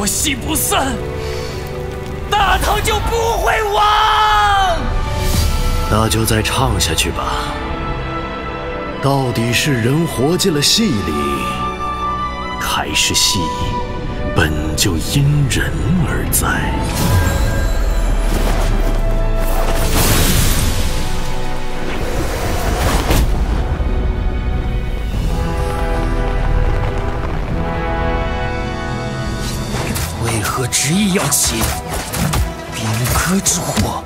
我戏不散，大唐就不会亡。那就再唱下去吧。到底是人活进了戏里，还是戏本就因人而在？要起兵戈之火？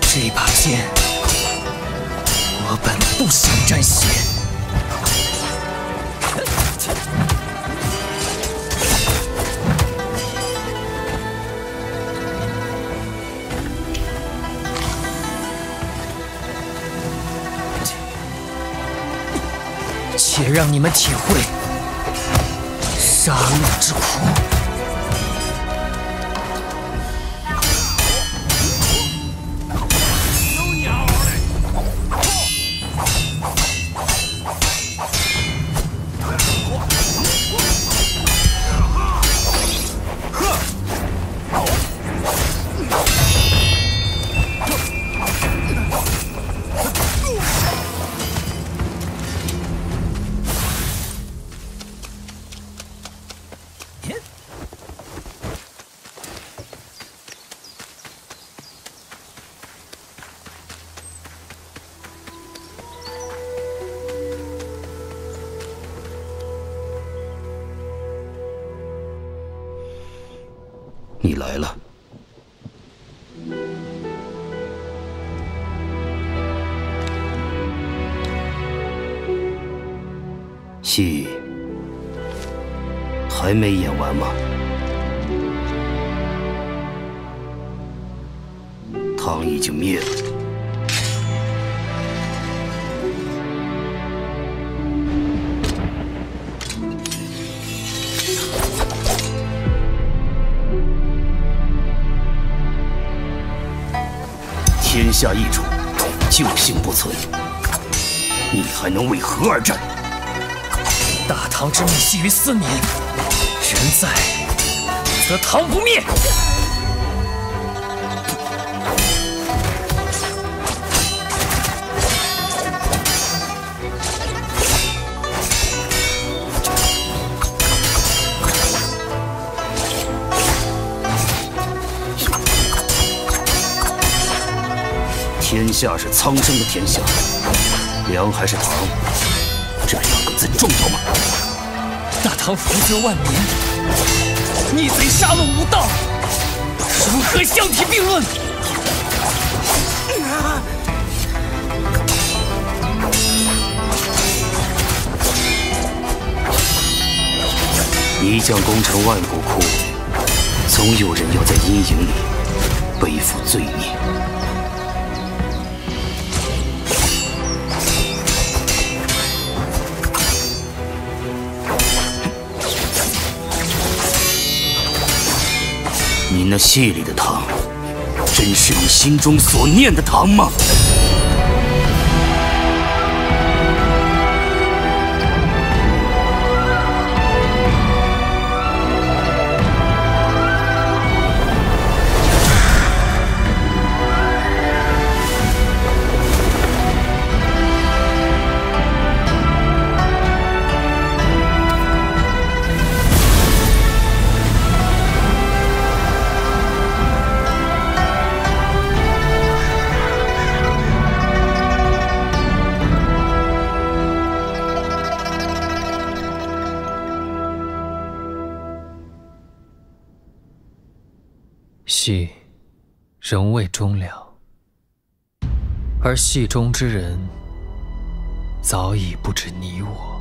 这把剑，我本不想沾血。也让你们体会杀戮之苦。你来了，戏还没演完吗？汤已经灭了。天下易主，救星不存，你还能为何而战？大唐之命系于斯民，人在则唐不灭。天下是苍生的天下，梁还是唐，这两个字重要吗？大唐福泽万年，逆贼杀戮无道，如何相提并论？一将功成万骨枯，总有人要在阴影里背负罪孽。你那戏里的唐，真是你心中所念的唐吗？戏仍未终了，而戏中之人早已不止你我。